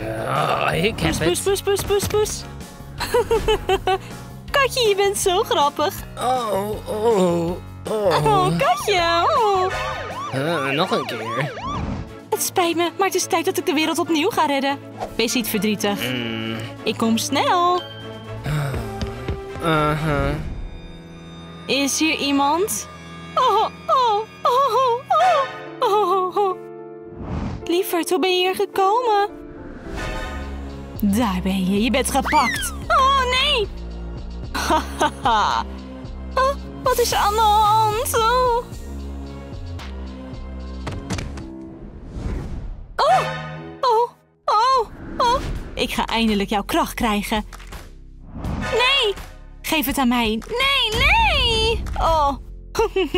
Oh, ik heb Poes, poes, het. poes, poes, poes, poes. Katje, je bent zo grappig. Oh, oh, Oh, oh. Katje. Oh. Eh, nog een keer. Het spijt me, maar het is tijd dat ik de wereld opnieuw ga redden. Wees niet verdrietig. Mm, Ik kom snel. uh-huh. Is hier iemand? Oh, oh, oh, oh, oh, oh, oh. Lieverd, hoe ben je hier gekomen? Daar ben je, je bent gepakt. Oh, nee. Hahaha. Oh, wat is er aan de hand? Oh. Oh, oh, oh, oh. Ik ga eindelijk jouw kracht krijgen. Nee, geef het aan mij. Nee, nee. Oh.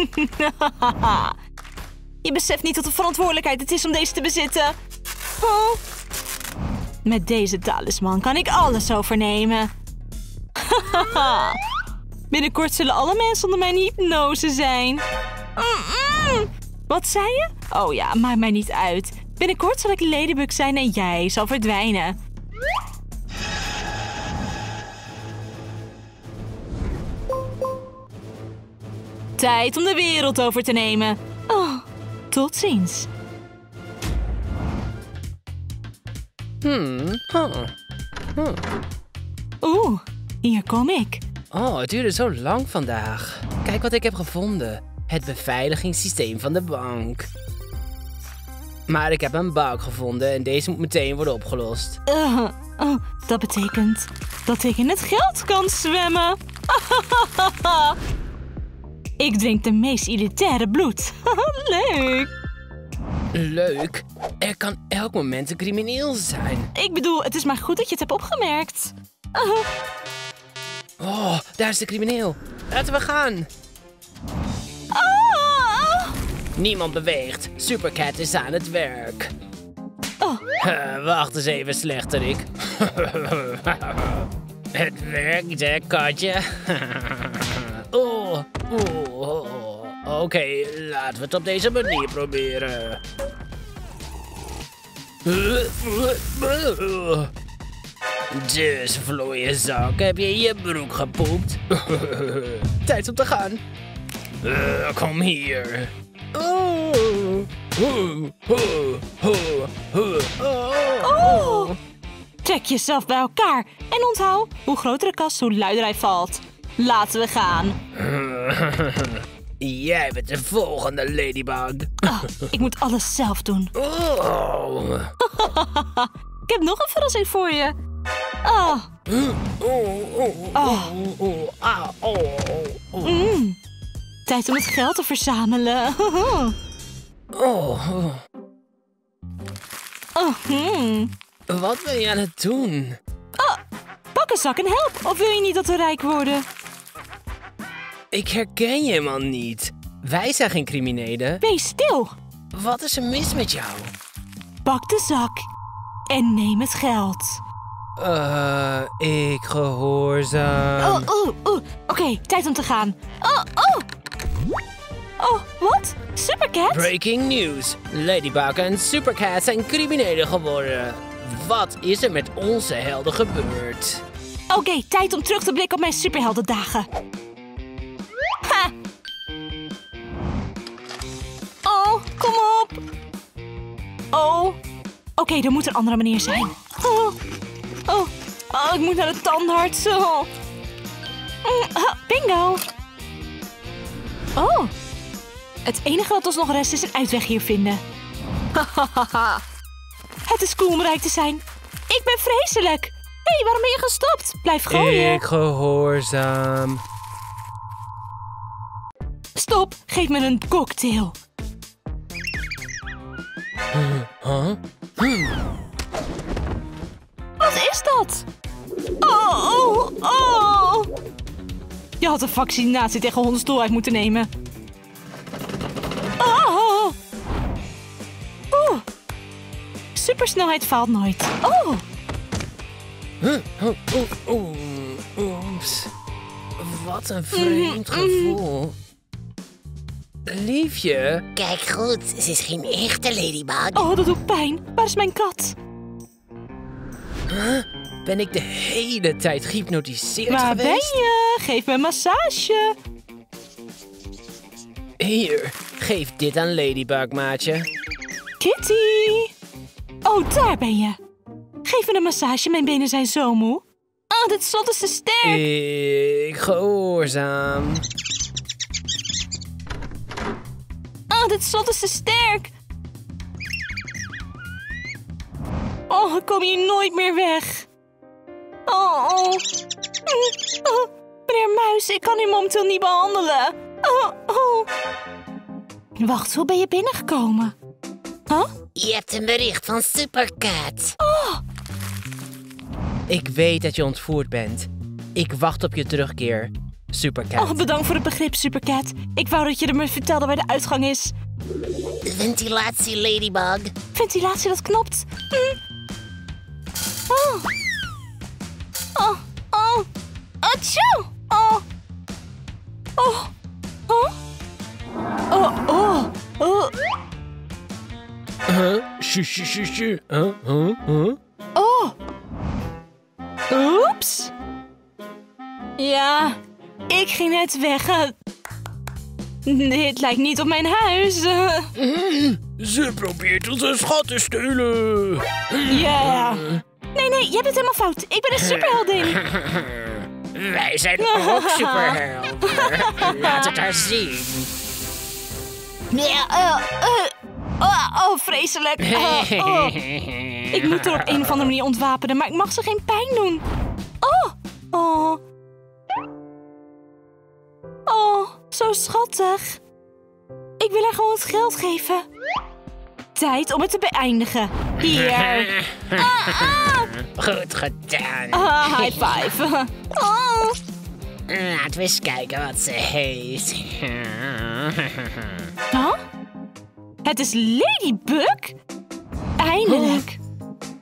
Je beseft niet wat een verantwoordelijkheid het is om deze te bezitten. Oh. Met deze talisman kan ik alles overnemen. Binnenkort zullen alle mensen onder mijn hypnose zijn. Mm-mm. Wat zei je? Oh ja, maakt mij niet uit. Binnenkort zal ik Ladybug zijn en jij zal verdwijnen. Tijd om de wereld over te nemen. Oh, tot ziens. Hmm. huh. Huh. Oeh, hier kom ik. Oh, het duurde zo lang vandaag. Kijk wat ik heb gevonden. Het beveiligingssysteem van de bank. Maar ik heb een bug gevonden en deze moet meteen worden opgelost. Uh, oh, dat betekent dat ik in het geld kan zwemmen. ik drink de meest elitaire bloed. Leuk. Leuk. Er kan elk moment een crimineel zijn. Ik bedoel, het is maar goed dat je het hebt opgemerkt. Oh, daar is de crimineel. Laten we gaan. ah, Niemand beweegt. Supercat is aan het werk. oh, wacht eens even, slechterik. het werkt, hè, katje? oh, oh, Oké, laten we het op deze manier proberen. Dus, vlooie zak, heb je je broek gepoept? Tijd om te gaan. Eh, kom hier. Oh. Trek jezelf bij elkaar en onthoud, hoe groter de kast, hoe luider hij valt. Laten we gaan. Jij bent de volgende ladybug. Ah, ik moet alles zelf doen. Oh. Ik heb nog een verrassing voor je. Ah, Oh. Oh. Oh. Oh. Oh. Mm. Tijd om het geld te verzamelen. Oh. Oh, hmm. Wat ben je aan het doen? Pak een zak en help. Of wil je niet dat we rijk worden? Ik herken je helemaal niet. Wij zijn geen criminelen. Wees stil. Wat is er mis met jou? Pak de zak en neem het geld. Eh, ik gehoorzaam. Oh, oh, oh. Oké, tijd om te gaan. Oh, oh. Oh, wat? Supercat? Breaking news. Ladybug en Supercat zijn criminelen geworden. Wat is er met onze helden gebeurd? Oké, tijd om terug te blikken op mijn superheldendagen. Oh. Oké, er moet een andere manier zijn. Oh. Oh. Oh, ik moet naar de tandarts. Oh. Mm, ah, bingo. Oh. Het enige wat ons nog rest is een uitweg hier vinden. Het is cool om rijk te zijn. Ik ben vreselijk. Hé, hey, waarom ben je gestopt? Blijf gooien. Ik gehoorzaam. Stop, geef me een cocktail. Huh? Wat is dat? Oh, oh, oh. Je had een vaccinatie tegen hondenstoel uit moeten nemen. Oh. Oeh. Supersnelheid faalt nooit. Oh. Huh? Oh, oh, oh, oeps. Wat een vreemd gevoel. Liefje, Kijk goed, ze is geen echte ladybug. Oh, dat doet pijn. Waar is mijn kat? Ben ik de hele tijd gehypnotiseerd Waar ben geweest? je? Geef me een massage. Hier, geef dit aan Ladybug, maatje. Kitty. Oh, daar ben je. Geef me een massage, mijn benen zijn zo moe. Oh, dit slot is te sterk. Ik gehoorzaam. Dit slot is te sterk. Oh, ik kom hier nooit meer weg. Oh, oh. Mm, oh. Meneer Muis, ik kan u momenteel niet behandelen. Oh, oh. Wacht, hoe ben je binnengekomen? Huh? Je hebt een bericht van Supercat. Ik weet dat je ontvoerd bent. Ik wacht op je terugkeer, Supercat. Oh, bedankt voor het begrip, Supercat. Ik wou dat je er me vertelde waar de uitgang is. Ventilatie Ladybug. Ventilatie, dat knopt. Hm. Oh. Oh, oh. Achoo. Oh. Oh. Oh. Oh, oh. Oh. Huh? Shu, shu, shu, shu. Huh? Huh? Huh? Oh. Oeps. Ja, ik ging net weg. Dit lijkt niet op mijn huis. Ze probeert onze schat te stelen. Ja. Nee, nee, jij bent helemaal fout. Ik ben een superheldin. Wij zijn ook superhelden. Laat het haar zien. Ja, eh. Oh, oh, vreselijk. Oh, oh. Ik moet haar op een of andere manier ontwapenen, maar ik mag ze geen pijn doen. Oh, oh. Zo schattig. Ik wil haar gewoon het geld geven. Tijd om het te beëindigen. Hier. Ah, ah. Goed gedaan. Ah, high five. Oh. Laten we eens kijken wat ze heeft. Huh? Het is Ladybug? Eindelijk.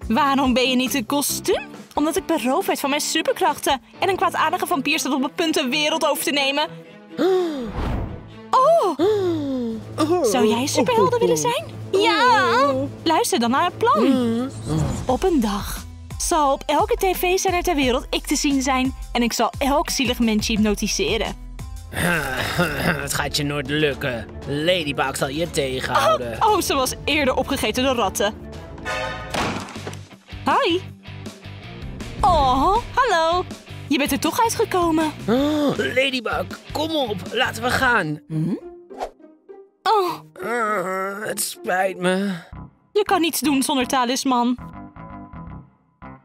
Waarom ben je niet in kostuum? Omdat ik beroofd werd van mijn superkrachten. En een kwaadaardige vampier staat op het punt de wereld over te nemen. Oh! Zou jij superhelden willen zijn? Ja! Luister dan naar het plan. Op een dag zal op elke tv-zender ter wereld ik te zien zijn. En ik zal elk zielig mensje hypnotiseren. Het gaat je nooit lukken. Ladybug zal je tegenhouden. Oh, ze was eerder opgegeten door ratten. Hi. Oh, hallo. Je bent er toch uitgekomen. Oh, Ladybug, kom op, laten we gaan. Oh, Ah, het spijt me. je kan niets doen zonder talisman.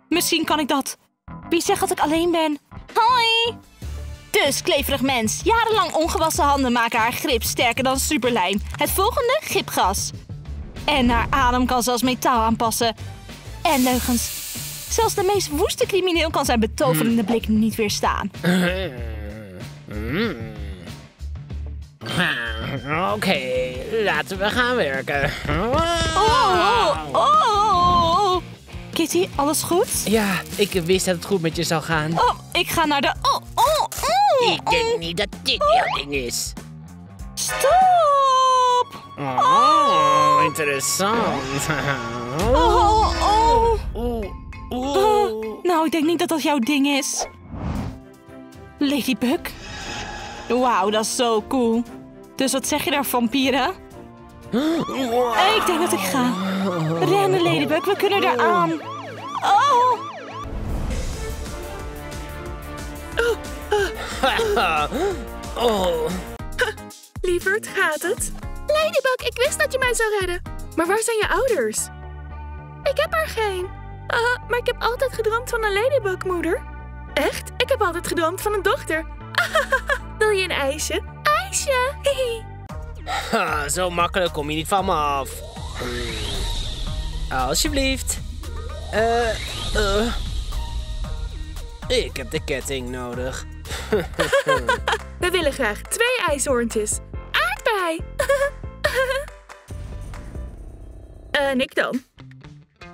Misschien kan ik dat. Wie zegt dat ik alleen ben? Hoi. Dus, kleverig mens. Jarenlang ongewassen handen maken haar grip sterker dan superlijm. Het volgende, gipgas. En haar adem kan zelfs metaal aanpassen. En leugens. Zelfs de meest woeste crimineel kan zijn betoverende blik niet weerstaan. Oké, laten we gaan werken. Oh, oh, oh. Kitty, alles goed? Ja, ik wist dat het goed met je zou gaan. Oh, ik ga naar de... Oh, oh, oh. Ik denk niet dat dit jouw ding is. Stop! Oh, interessant. Oh, oh. Oh, oeh. nou, ik denk niet dat dat jouw ding is. Ladybug? Wauw, dat is zo cool. Dus wat zeg je daar, vampieren? Ik denk dat ik ga. Rennen, Ladybug, we kunnen er aan. Oh! Oh, Lieverd, gaat het? Ladybug, ik wist dat je mij zou redden. Maar waar zijn je ouders? Ik heb er geen. Maar ik heb altijd gedroomd van een Ladybug-moeder. Echt? Ik heb altijd gedroomd van een dochter. Wil je een ijsje? Ijsje! Ha, zo makkelijk kom je niet van me af. Alsjeblieft. Eh, eh. Ik heb de ketting nodig. We willen graag twee ijshoorntjes. Aardbei! en ik dan?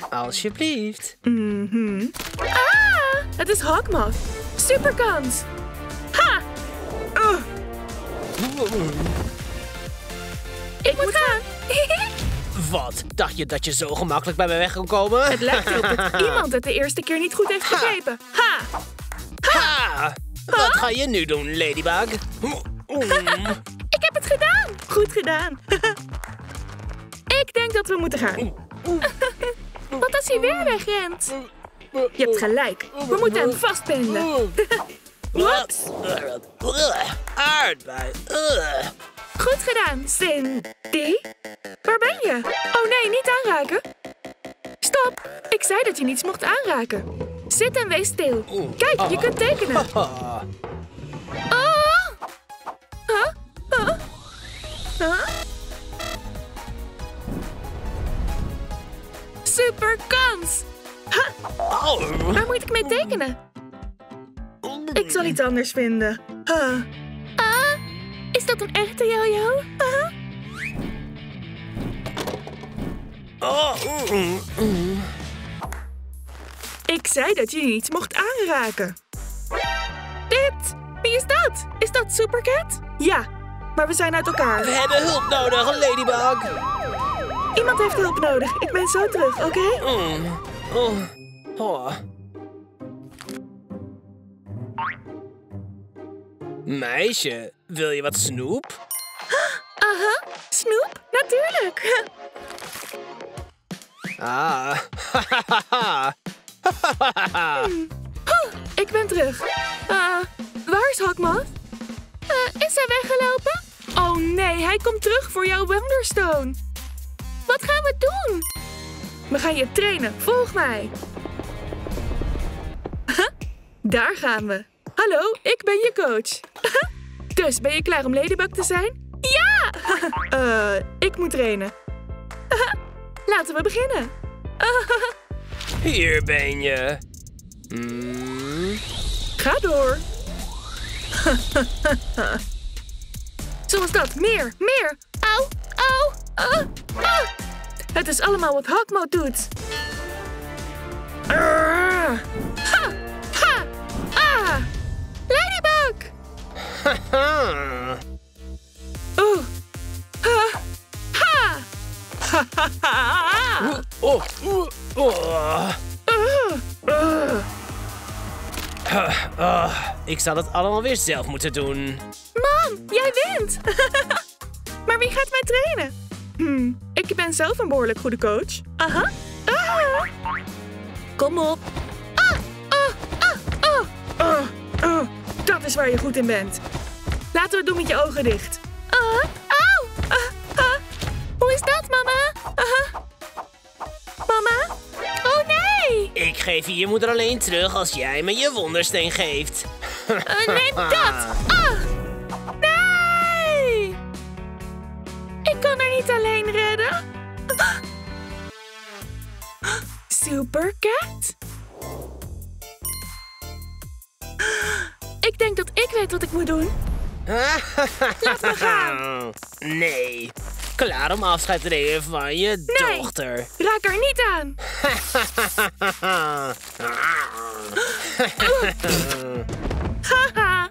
Alsjeblieft. Mhm. Ah, het is Hawkmoth. Superkans. Ha! Ugh. Ik moet gaan. Wat? Dacht je dat je zo gemakkelijk bij me weg kon komen? Het lijkt erop dat iemand het de eerste keer niet goed heeft begrepen. Ha! Ha! Wat ga je nu doen, Ladybug? Ik heb het gedaan! Goed gedaan. Ik denk dat we moeten gaan. Wat als hij weer wegrent? Je hebt gelijk. We moeten hem vastbinden. Wat? Aardbei. Goed gedaan, Cindy. Waar ben je? Oh nee, niet aanraken. Stop. Ik zei dat je niets mocht aanraken. Zit en wees stil. Kijk, je kunt tekenen. Ah. Oh! Huh? Huh? Huh? Super kans! Oh. Waar moet ik mee tekenen? Ik zal iets anders vinden. Huh. Ah, is dat een echte jojo? Huh? Oh. mm, mm. Ik zei dat je niets mocht aanraken. Dit! Wie is dat? Is dat Supercat? Ja, maar we zijn uit elkaar. We hebben hulp nodig, Ladybug. Iemand heeft hulp nodig. Ik ben zo terug, oké? Mm. Oh. Oh. Meisje, wil je wat snoep? Aha, Snoep, natuurlijk. Ah. Ik ben terug. Eh, waar is Hakmat? Eh, is hij weggelopen? Oh nee, hij komt terug voor jouw Wonderstone. Wat gaan we doen? We gaan je trainen. Volg mij. Daar gaan we. Hallo, ik ben je coach. Dus, ben je klaar om Ladybug te zijn? Ja! Eh, ik moet trainen. Laten we beginnen. Hier ben je. Mm. Ga door. Zoals dat. Meer, meer. Au, au. Ah, ah. Het is allemaal wat Hakmo doet. Arr. Ha, ha, ah. Ladybug. Oeh. Ha, ha. Ha, ha, ha. Oh. Oh. Oh. Uh, uh. Ah, ik zal het allemaal weer zelf moeten doen. Man, jij wint! maar wie gaat mij trainen? Hm, ik ben zelf een behoorlijk goede coach. Aha. Ah. Kom op. Ah, ah, ah, ah. Ah, ah. Dat is waar je goed in bent. Laten we het doen met je ogen dicht. Ah, au. Ah, ah. Hoe is dat, mama? Aha. Mama? Oh nee! Ik geef je je moeder alleen terug als jij me je wondersteen geeft. Eh, neem dat! Ah! Niet alleen redden. Supercat? Ik denk dat ik weet wat ik moet doen. Laat me gaan. Nee. Klaar om afscheid te nemen van je Nee. dochter. Raak er niet aan. Haha.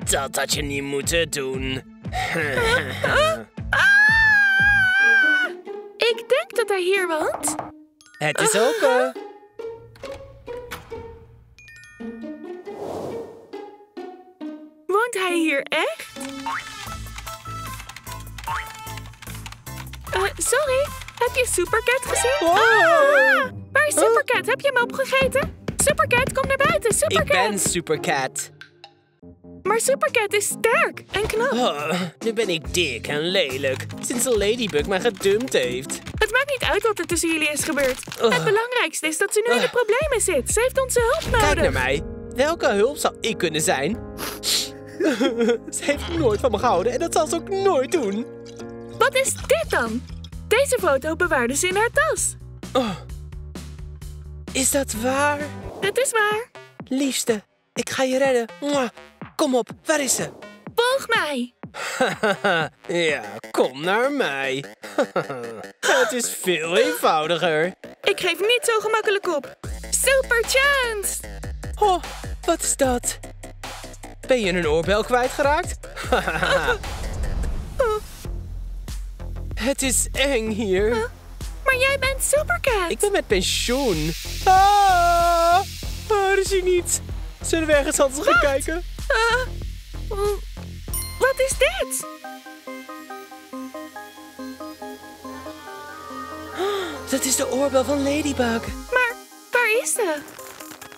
Dat had je niet moeten doen. Ik denk dat hij hier woont. Het is open. Woont hij hier echt? Eh, sorry, heb je Supercat gezien? Ah, waar is Supercat? Heb je hem opgegeten? Supercat, kom naar buiten. Ik Supercat. ben Supercat. Maar Supercat is sterk en knap. Oh, nu ben ik dik en lelijk. Sinds de Ladybug mij gedumpt heeft. Het maakt niet uit wat er tussen jullie is gebeurd. Ugh. Het belangrijkste is dat ze nu in de Ugh. problemen zit. Ze heeft onze hulp nodig. Kijk naar mij. Welke hulp zou ik kunnen zijn? ze heeft nooit van me gehouden en dat zal ze ook nooit doen. Wat is dit dan? Deze foto bewaarde ze in haar tas. Oh. Is dat waar? Het is waar. Liefste, ik ga je redden. Mwah. Kom op, waar is ze? Volg mij. ja, kom naar mij. Het is veel eenvoudiger. Ik geef niet zo gemakkelijk op. Super chance. Oh, wat is dat? Ben je een oorbel kwijtgeraakt? Het is eng hier. Maar jij bent Supercat. Ik ben met pensioen. Ah, waar is hij niet? Zullen we ergens anders gaan kijken? Ah, mm, wat is dit? Dat is de oorbel van Ladybug. Maar waar is ze?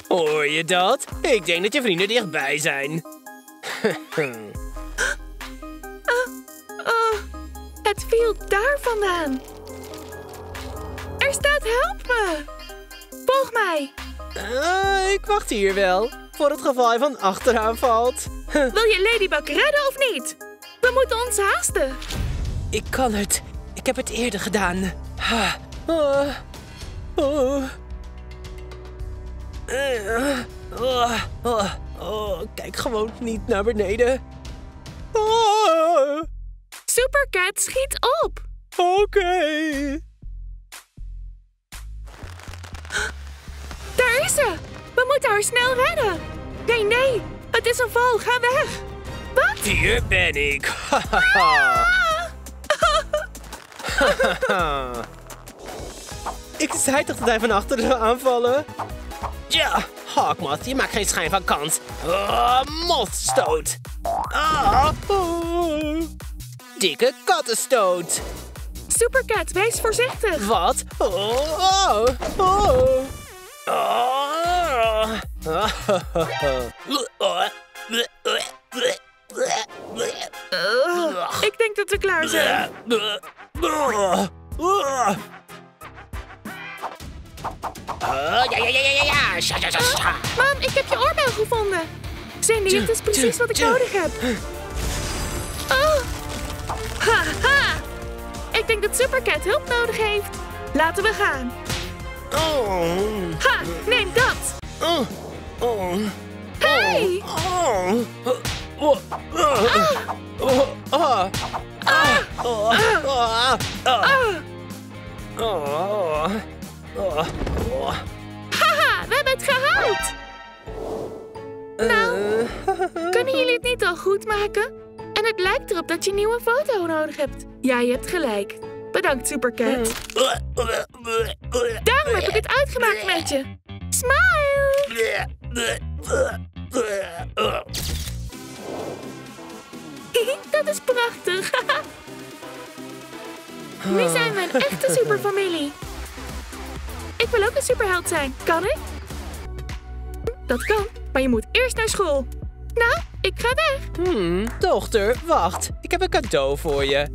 Hoor je dat? Ik denk dat je vrienden dichtbij zijn. Oh, het viel daar vandaan. Er staat help me. Volg mij. Ik wacht hier wel. Voor het geval hij van achteraan valt. Wil je Ladybug redden of niet? We moeten ons haasten. Ik kan het. Ik heb het eerder gedaan. Ah, oh. Eh, oh, oh, oh, Kijk gewoon niet naar beneden. Supercat, schiet op. Oké. Daar is ze. We moeten haar snel redden. Nee, nee. Het is een val. Ga weg. Wat? Hier ben ik. ik zei toch dat hij van achteren zou aanvallen? Ja, Hawkmoth, je maakt geen schijn van kans. Oh, motstoot. Ah, oh. Dikke kattenstoot. Supercat, wees voorzichtig. Wat? Oh, oh, oh. Oh. Ugh, ik denk dat we klaar zijn. Oh, ja, ja, ja, ja, ja. Mam, ik heb je oorbel gevonden. Cindy, het is precies wat ik nodig heb. Oh. Ha, ha. Ik denk dat Supercat hulp nodig heeft. Laten we gaan. Oh. Ha, neem dat. Hey. Haha, we hebben het gehaald. Nou, kunnen jullie het niet al goed maken? En het lijkt erop dat je een nieuwe foto nodig hebt. Ja, je hebt gelijk. Bedankt, Supercat. Daarom heb ik het uitgemaakt met je. Smile! Dat is prachtig. nu zijn we een echte superfamilie. Ik wil ook een superheld zijn. Kan ik? Dat kan, maar je moet eerst naar school. Nou, ik ga weg. Hmm, dochter, wacht. Ik heb een cadeau voor je.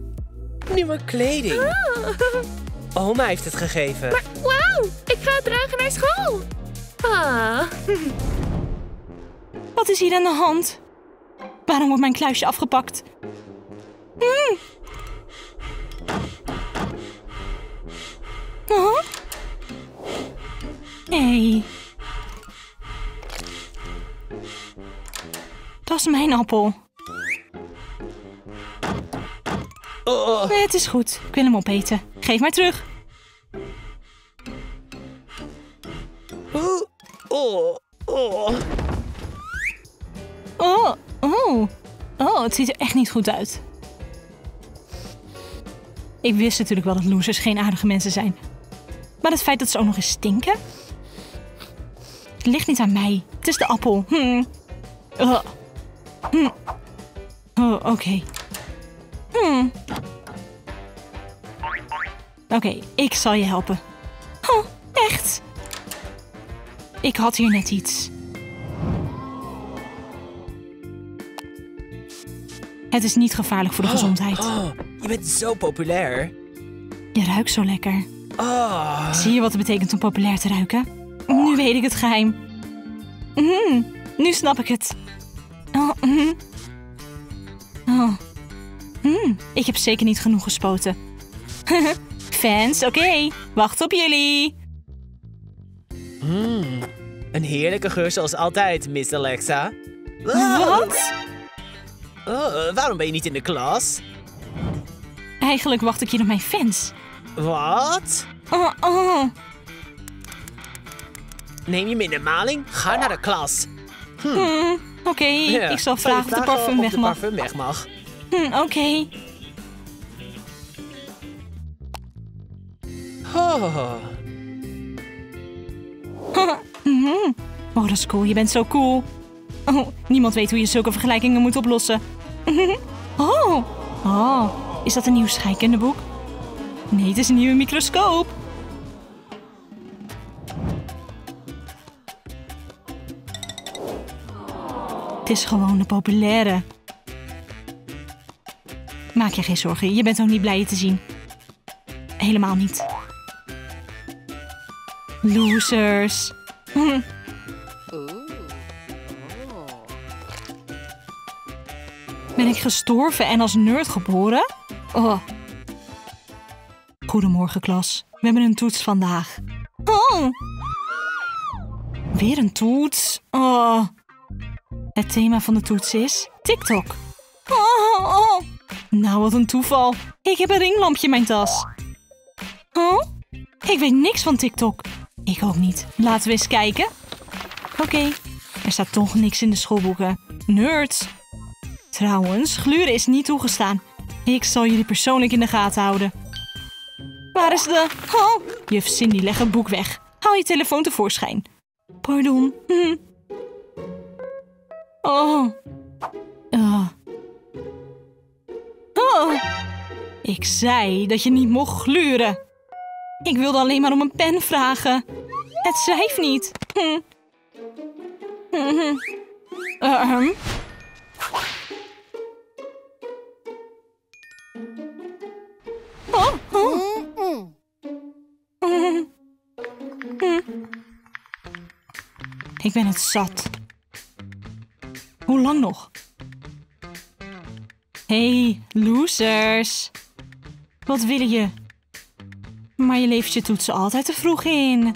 Nieuwe kleding. Oh, Oma heeft het gegeven. maar wauw, ik ga het dragen naar school. Ah, Wat is hier aan de hand? Waarom wordt mijn kluisje afgepakt? Hmm. Oh? Nee. Dat is mijn appel. Oh, Nee, het is goed. Ik wil hem opeten. Geef maar terug. Oh, oh. Oh, oh. Oh, het ziet er echt niet goed uit. Ik wist natuurlijk wel dat losers geen aardige mensen zijn. Maar het feit dat ze ook nog eens stinken? Het ligt niet aan mij. Het is de appel. Hm. Oh. Hm. Oh, oké. Hm. Oké, ik zal je helpen. Oh, echt? Ik had hier net iets. Het is niet gevaarlijk voor de gezondheid. Oh, je bent zo populair. Je ruikt zo lekker. Oh. Zie je wat het betekent om populair te ruiken? Nu weet ik het geheim. Mhm, nu snap ik het. Oh, mhm. oh. Hmm, ik heb zeker niet genoeg gespoten. Fans, oké. Wacht op jullie. Mm, een heerlijke geur zoals altijd, Miss Alexa. Wat? Oh, waarom ben je niet in de klas? Eigenlijk wacht ik hier op mijn fans. Wat? Oh, oh. Neem je minder maling? Ga naar de klas. Hmm, Oké, Ja, ik zal vragen of de parfum weg de mag. parfum weg mag. Hm, Oké. Oh. Mhm. Oh, dat is cool. Je bent zo cool. Oh, niemand weet hoe je zulke vergelijkingen moet oplossen. Oh, oh. Is dat een nieuw scheikundeboek? Nee, het is een nieuwe microscoop. Het is gewoon de populaire. Maak je geen zorgen, je bent ook niet blij je te zien. Helemaal niet. Losers. Ben ik gestorven en als nerd geboren? Oh. Goedemorgen, klas. We hebben een toets vandaag. Oh. Weer een toets? Oh. Het thema van de toets is TikTok. Oh, oh. Nou, wat een toeval. Ik heb een ringlampje in mijn tas. Oh? Ik weet niks van TikTok. Ik ook niet. Laten we eens kijken. Oké, er staat toch niks in de schoolboeken. Nerds. Trouwens, gluren is niet toegestaan. Ik zal jullie persoonlijk in de gaten houden. Waar is de... Oh, juf Cindy, leg het boek weg. Haal je telefoon tevoorschijn. Pardon. Oh. Ah. Oh. Ik zei dat je niet mocht gluren. Ik wilde alleen maar om een pen vragen. Het schrijft niet. Hm. Ehm. Mhm. Hm. Ik ben het zat. Hoe lang nog? Hey, losers. Wat willen je? Maar je levert je toetsen altijd te vroeg in.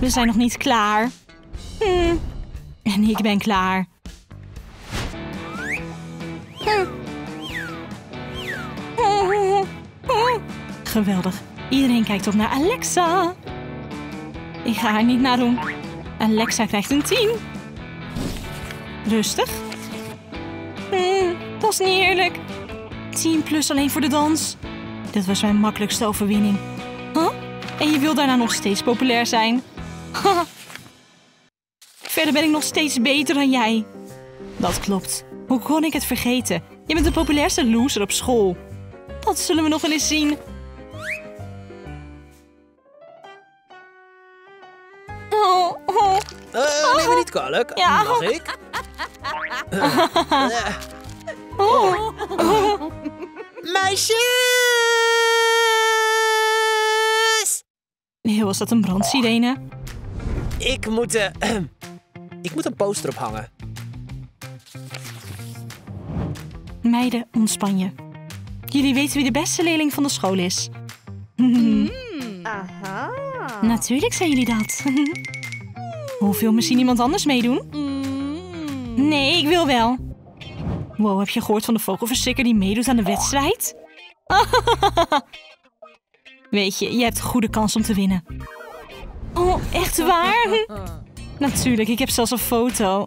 We zijn nog niet klaar. Hm. En ik ben klaar. Geweldig. Iedereen kijkt op naar Alexa. Ik ga haar niet nadoen. Alexa krijgt een 10. Rustig. Hm, dat is niet eerlijk. 10 plus alleen voor de dans. Dit was mijn makkelijkste overwinning. En je wil daarna nog steeds populair zijn? Verder ben ik nog steeds beter dan jij. Dat klopt. Hoe kon ik het vergeten? Je bent de populairste loser op school. Dat zullen we nog wel eens zien. Oh, oh. Eh, neem me niet kwalijk. Ja. Mag ik? oh. Meisjes! Was dat een brandsirene? Ik moet... eh, ik moet een poster ophangen. Meiden, ontspan je. Jullie weten wie de beste leerling van de school is. Aha. Natuurlijk zijn jullie dat. Hoeveel misschien iemand anders meedoen? Nee, ik wil wel. Wow, heb je gehoord van de vogelverstikker die meedoet aan de wedstrijd? Weet je, je hebt goede kans om te winnen. Oh, echt waar? Natuurlijk, ik heb zelfs een foto.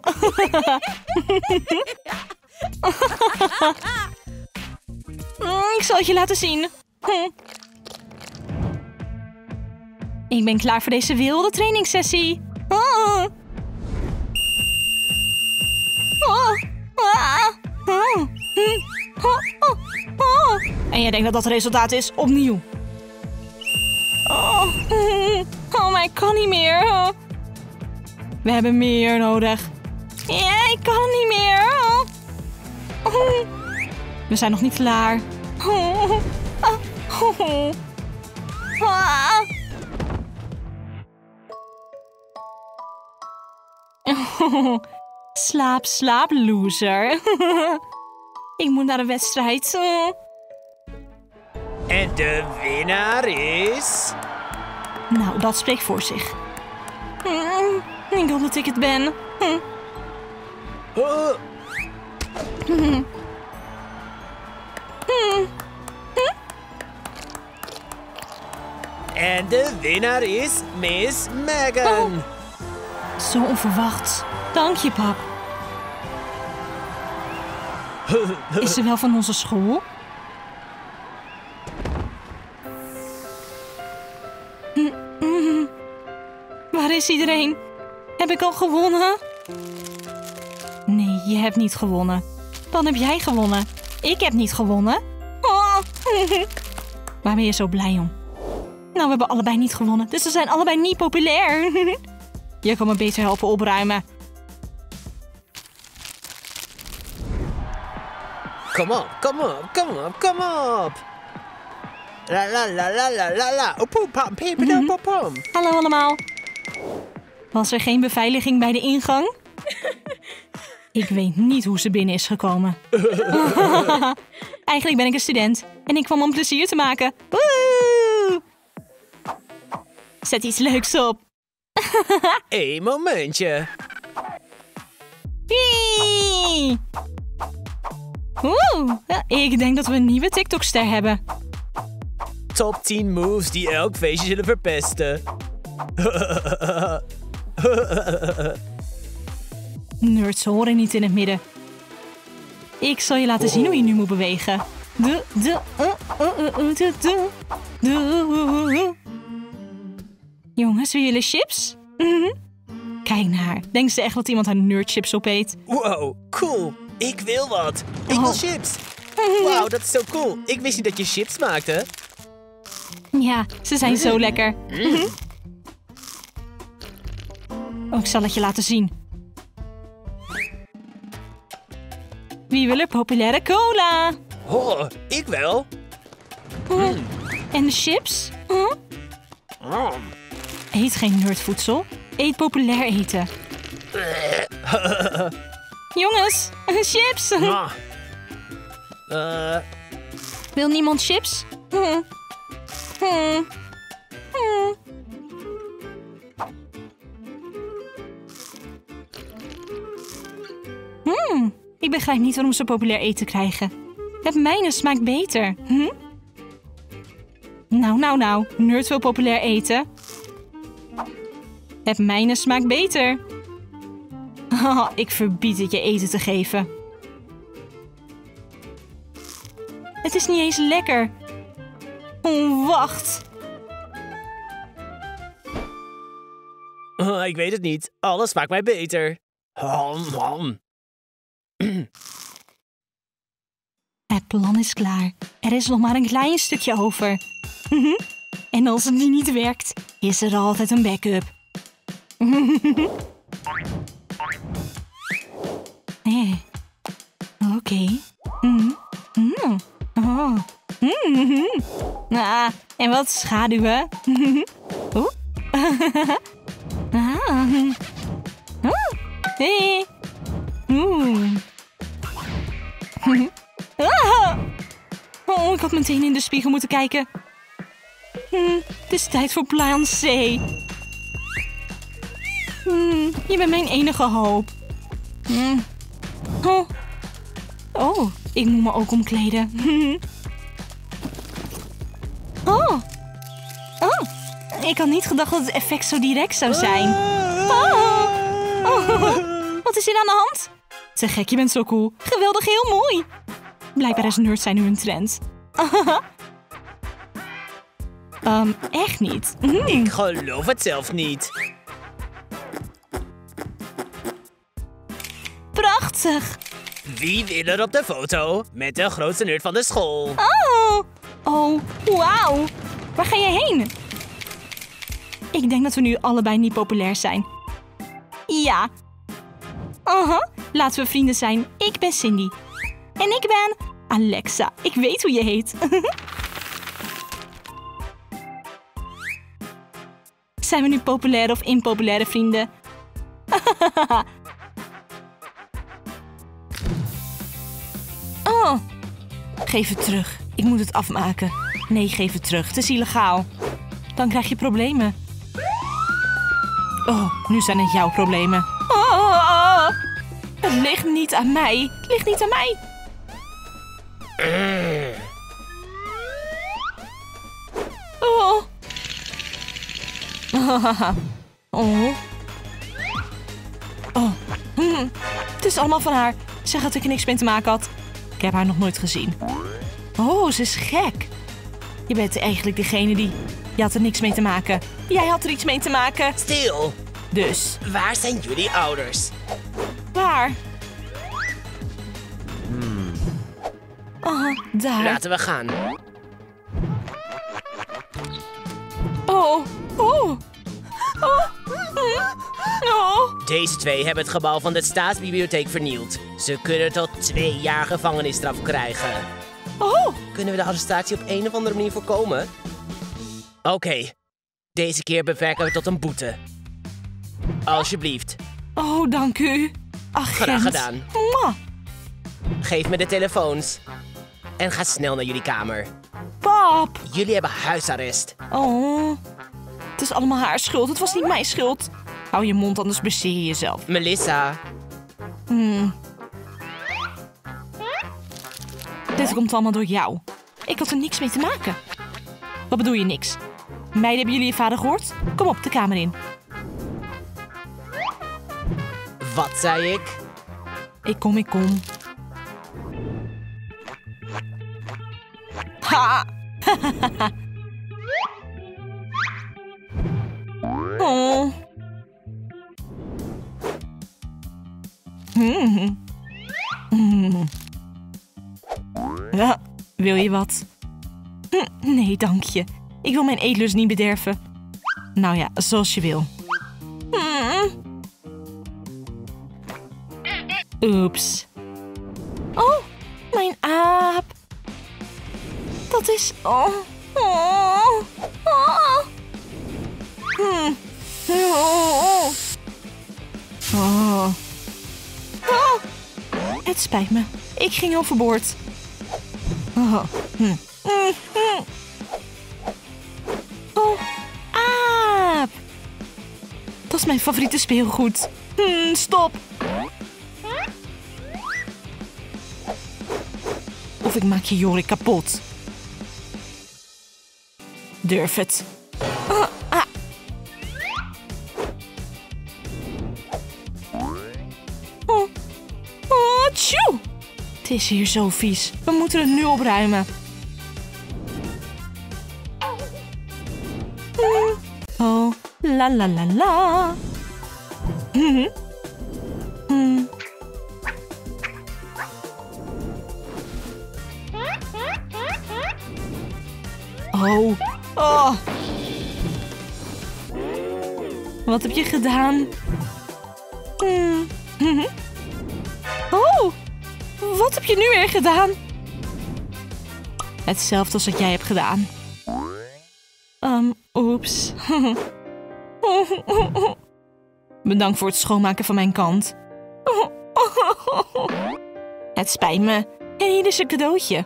Ik zal het je laten zien. Ik ben klaar voor deze wilde trainingssessie. Oh. En jij denkt dat dat het resultaat is? Opnieuw. Oh, oh maar ik kan niet meer. We hebben meer nodig. Ja, ik kan niet meer. We zijn nog niet klaar. Ah. Slaap, slaap, loser. Ik moet naar de wedstrijd. En de winnaar is... Nou, dat spreekt voor zich. Mm, Ik hoop dat ik het ben. Hm. Oh, En de winnaar is Miss Megan. Zo onverwacht. Dank je, pap. Is ze wel van onze school? Waar is iedereen? Heb ik al gewonnen? Nee, je hebt niet gewonnen. Dan heb jij gewonnen. Ik heb niet gewonnen. Oh. Waar ben je zo blij om? Nou, we hebben allebei niet gewonnen, dus we zijn allebei niet populair. Je kan me beter helpen opruimen. Kom op, kom op, kom op, kom op. La la la la la la la. Oh, pom. Hallo allemaal. Was er geen beveiliging bij de ingang? Ik weet niet hoe ze binnen is gekomen. Eigenlijk ben ik een student en ik kwam om plezier te maken. Woe! Zet iets leuks op. Eén momentje. Wee! Oeh, ik denk dat we een nieuwe TikTok-ster hebben. Top 10 moves die elk feestje zullen verpesten. Nerds horen niet in het midden. Ik zal je laten zien hoe je nu moet bewegen. De, de, uh, uh, uh, de, de, de. Jongens, willen jullie chips? Mhm. Kijk naar. Denkt ze echt dat iemand haar nerdchips opeet? Wow, cool. Ik wil wat. Ik Oh. wil chips. Wauw, dat is zo cool. Ik wist niet dat je chips maakte. Ja, ze zijn zo lekker. Oh, ik zal het je laten zien. Wie wil er populaire cola? Oh, ik wel. En de chips? Eet geen nerdvoedsel. Eet populair eten. Jongens, chips. Ah. Eh, Wil niemand chips? Hm. Hm. Hm. Hmm, ik begrijp niet waarom ze populair eten krijgen. Het mijne smaakt beter. Hm? Nou, nou, nou. Nerd wil populair eten. Het mijne smaakt beter. Haha, ik verbied het je eten te geven. Het is niet eens lekker. Oh, wacht. ah, ik weet het niet. Alles smaakt mij beter. Ham, ham. Het plan is klaar. Er is nog maar een klein stukje over. Mhm. en als het nu niet werkt, is er altijd een backup. eh. Oké. Mhm. Mhm. Oh. Ah, en wat schaduwen. Oeh. ah. Oh. Ah! Oh, ik had meteen in de spiegel moeten kijken. Hm, het is tijd voor plan C. Hm, je bent mijn enige hoop. Hm. Oh. oh, ik moet me ook omkleden. Oh. Oh, ik had niet gedacht dat het effect zo direct zou zijn. Oh. Oh. Wat is hier aan de hand? Te gek, je bent zo cool. Geweldig, heel mooi. Blijkbaar is nerds zijn nu een trend. Ehm, echt niet. Hm. Ik geloof het zelf niet. Prachtig. Wie wil er op de foto met de grootste nerd van de school? Oh, oh, wauw. Waar ga je heen? Ik denk dat we nu allebei niet populair zijn. Ja. Aha, laten we vrienden zijn. Ik ben Cindy. En ik ben Alexa. Ik weet hoe je heet. Zijn we nu populaire of impopulaire vrienden? oh, geef het terug. Ik moet het afmaken. Nee, geef het terug. Het is illegaal. Dan krijg je problemen. Oh, nu zijn het jouw problemen. Aan mij. Het ligt niet aan mij. Oh. Oh. Oh. Hm. Het is allemaal van haar. Zeg dat ik er niks mee te maken had. Ik heb haar nog nooit gezien. Oh, ze is gek. Je bent eigenlijk degene die... Je had er niks mee te maken. Jij had er iets mee te maken. Stil! Dus, Waar zijn jullie ouders? waar? Oh, daar. Laten we gaan. Oh, oh. Oh. Hm. Oh. Deze twee hebben het gebouw van de staatsbibliotheek vernield. Ze kunnen tot twee jaar gevangenisstraf krijgen. Oh. Kunnen we de arrestatie op een of andere manier voorkomen? Oké, deze keer beperken we tot een boete. Alsjeblieft, Oh, dank u. Agent. Graag gedaan. Geef me de telefoons. En ga snel naar jullie kamer. Pap. Jullie hebben huisarrest. Oh. Het is allemaal haar schuld. Het was niet mijn schuld. Hou je mond, anders bezeer je jezelf. Melissa, Hmm. Dit komt allemaal door jou. Ik had er niks mee te maken. Wat bedoel je niks? Meiden, hebben jullie je vader gehoord? Kom op, de kamer in. wat zei ik? Ik kom, ik kom. Oh. Ja, wil je wat? Hm, Nee, dank je. Ik wil mijn eetlust niet bederven. Nou ja, zoals je wil. Hmm. Oeps. Oh, mijn aap. Dat is... Oh. Oh. Hm. Oh. Oh. Het spijt me. Ik ging overboord. Oh. Hm. Oh. Dat is mijn favoriete speelgoed. Hm, stop. Of ik maak je Jorik kapot. Durf het. Ah, ah. Oh. Oh, tjoe. Het is hier zo vies. We moeten het nu opruimen. Oh, la la la la. Hmm. Oh. Oh. Wat heb je gedaan? Hmm. Oh. Wat heb je nu weer gedaan? Hetzelfde als wat jij hebt gedaan. Um, oeps. Bedankt voor het schoonmaken van mijn kant. Het spijt me. En hier is een cadeautje.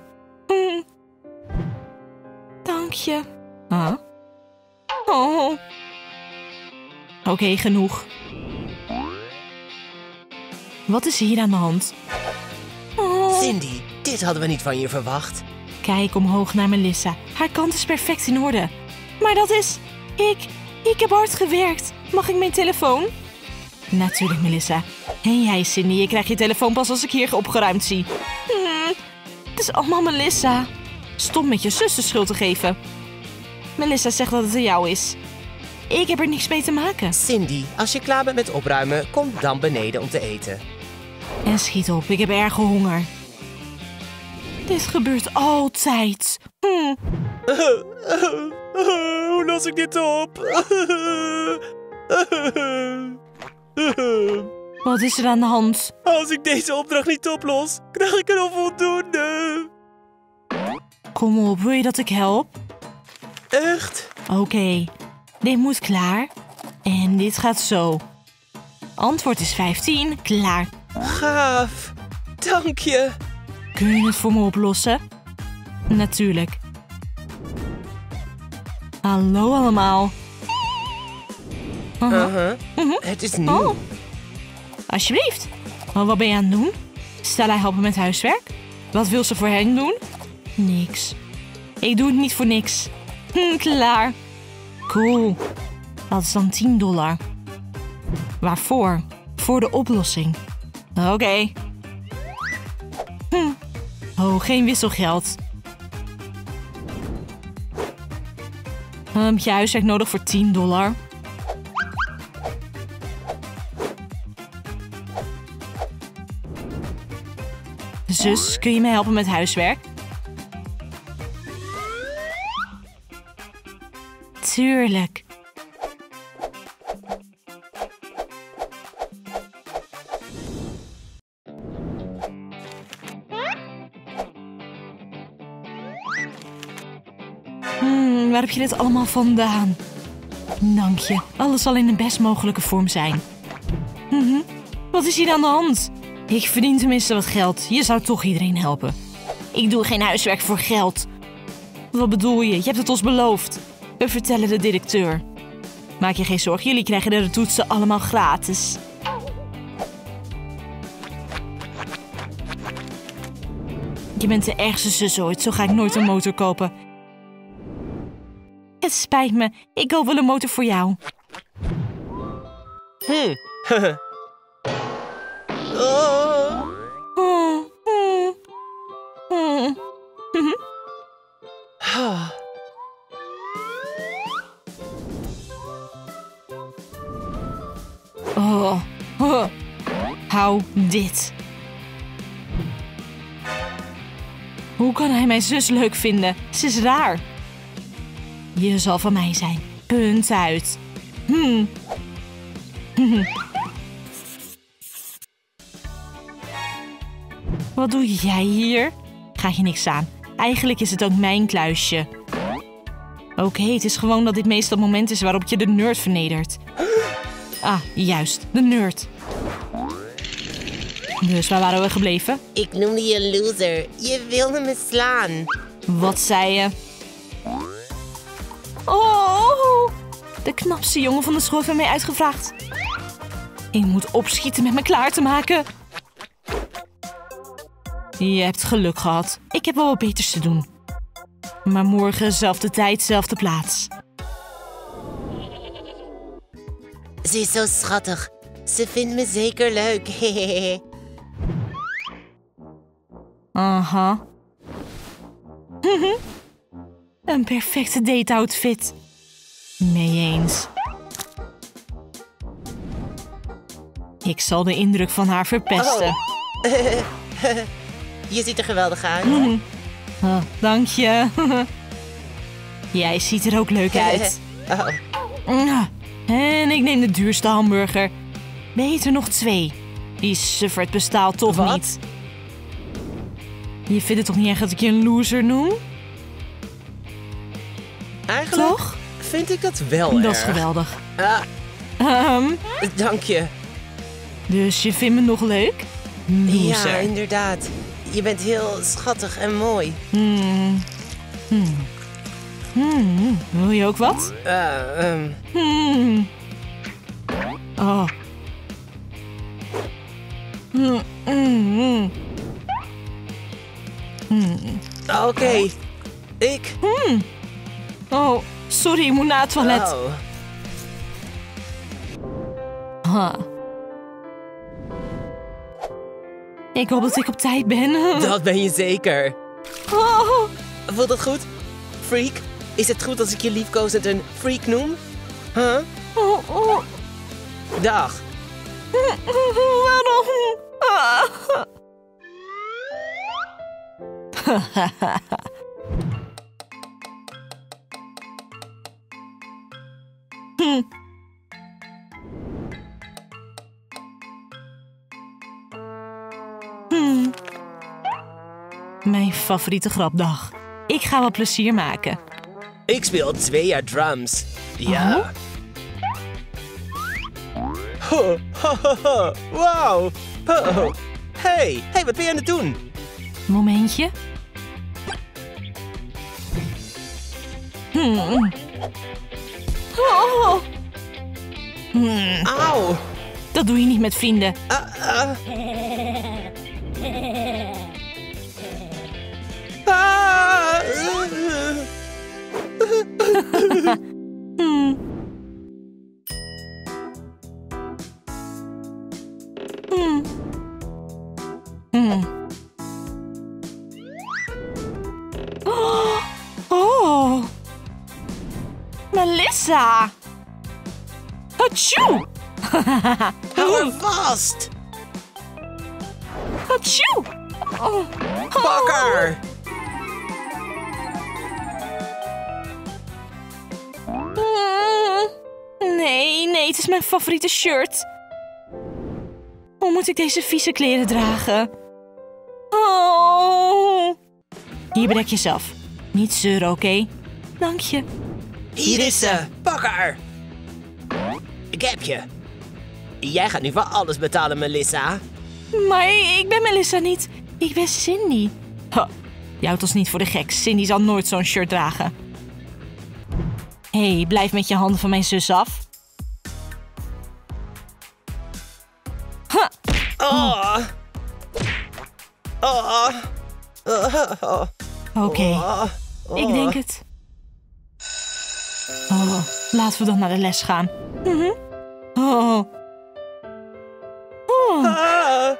Oké, genoeg. Wat is hier aan de hand? Oh. Cindy, dit hadden we niet van je verwacht. Kijk omhoog naar Melissa. Haar kant is perfect in orde. Maar dat is... Ik... Ik heb hard gewerkt. Mag ik mijn telefoon? Natuurlijk, Melissa. En jij, Cindy, je krijgt je telefoon pas als ik hier opgeruimd zie. Hmm, het is allemaal Melissa. Stom met je zus de schuld te geven. Melissa zegt dat het aan jou is. Ik heb er niks mee te maken. Cindy, als je klaar bent met opruimen, kom dan beneden om te eten. En schiet op, ik heb erge honger. Dit gebeurt altijd. Hm. Hoe los ik dit op? Wat is er aan de hand? Als ik deze opdracht niet oplos, krijg ik er onvoldoende. Kom op, wil je dat ik help? Echt? Oké, dit moet klaar. En dit gaat zo. Antwoord is 15. Klaar. Gaaf. Dank je. Kun je het voor me oplossen? Natuurlijk. Hallo allemaal. Aha. Uh-huh. Het is nieuw. Oh, alsjeblieft. Maar wat ben je aan het doen? Stella helpen met huiswerk? Wat wil ze voor hen doen? Niks. Ik doe het niet voor niks. Hm, klaar. Cool. Dat is dan 10 dollar. Waarvoor? Voor de oplossing. Oké. Hm. Oh, geen wisselgeld. Heb je huiswerk nodig voor 10 dollar? Zus, kun je me helpen met huiswerk? Tuurlijk. Hmm, waar heb je dit allemaal vandaan? Dank je. Alles zal in de best mogelijke vorm zijn. Mhm. Wat is hier aan de hand? Ik verdien tenminste wat geld. Je zou toch iedereen helpen. Ik doe geen huiswerk voor geld. Wat bedoel je? Je hebt het ons beloofd. We vertellen de directeur. Maak je geen zorgen, jullie krijgen de toetsen allemaal gratis. Je bent de ergste zus ooit, zo ga ik nooit een motor kopen. Het spijt me, ik koop wel een motor voor jou. Hm. oh. Oh, oh, oh. Oh. Hou dit. Hoe kan hij mijn zus leuk vinden? Ze is raar. Je zal van mij zijn. Punt uit. Hm. Wat doe jij hier? Ga je niks aan. Eigenlijk is het ook mijn kluisje. Oké, het is gewoon dat dit meestal het moment is waarop je de nerd vernedert. Ah, juist, de nerd. Dus waar waren we gebleven? Ik noemde je een loser. Je wilde me slaan. Wat zei je? Oh, de knapste jongen van de school heeft mij uitgevraagd. Ik moet opschieten met me klaar te maken. Je hebt geluk gehad. Ik heb wel wat beters te doen. Maar morgen, zelfde tijd, zelfde plaats. Ze is zo schattig. Ze vindt me zeker leuk. Aha. Een perfecte date-outfit. Mee eens. Ik zal de indruk van haar verpesten. je ziet er geweldig uit. Oh, dank je. Jij ziet er ook leuk uit. Oh. En ik neem de duurste hamburger. Beter nog twee. Die suffert bestaat toch Wat? niet. Je vindt het toch niet erg dat ik je een loser noem? Eigenlijk Toch? vind ik dat wel Dat erg. is geweldig. Ah, dank je. dus je vindt me nog leuk? Loser. Ja, inderdaad. Je bent heel schattig en mooi. Hmm. Hmm. Hmm. Wil je ook wat? Eh, ehm, Hmm. Oh. Hmm. Hmm. Hmm. Oké. Ik. Oh, sorry, ik moet naar het toilet. Oh. Ik hoop dat ik op tijd ben. Dat ben je zeker. Oh. Voelt dat goed? Freak? Is het goed als ik je liefkozend een freak noem? Huh? Dag. Waarom? Hm. Hm. Mijn favoriete grapdag. Ik ga wat plezier maken. Ik speel twee jaar drums. Ja. Ho, ho, ho, ho. Wauw. Hey, hey, wat ben je aan het doen? Momentje. Hmm. Oh. Hmm, Auw. dat doe je niet met vrienden. Ah, ah. Ah, uh. Hmm. Hmm. Hmm. Oh. Oh. Melissa! Hatsjoe! Hou haar vast! Hatsjoe! Oh. Pak Nee, het is mijn favoriete shirt. Hoe moet ik deze vieze kleren dragen? Oh. Hier bedek jezelf. Niet zeuren, oké? Dank je. Hier is ze! Pak haar! Ik heb je. Jij gaat nu voor alles betalen, Melissa. Maar ik ben Melissa niet. Ik ben Cindy. Ha, je houdt ons niet voor de gek. Cindy zal nooit zo'n shirt dragen. Hé, hey, blijf met je handen van mijn zus af. Oké. Oh. Ik denk het. Oh, laten we dan naar de les gaan. Mhm. Oh. Oh. Ah.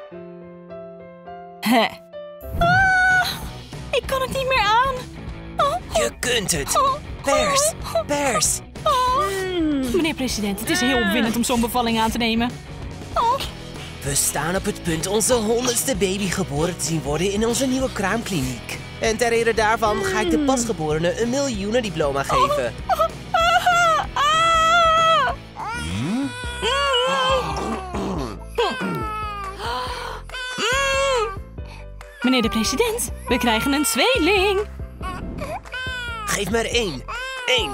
Hè. Ah, ik kan het niet meer aan. Oh, Je kunt het. Pers, pers. oh. Meneer president, het is heel opwindend om zo'n bevalling aan te nemen. We staan op het punt onze honderdste baby geboren te zien worden in onze nieuwe kraamkliniek. En ter ere daarvan ga ik de pasgeborene een miljoenendiploma geven. Meneer de president, we krijgen een tweeling. Geef maar één. Eén.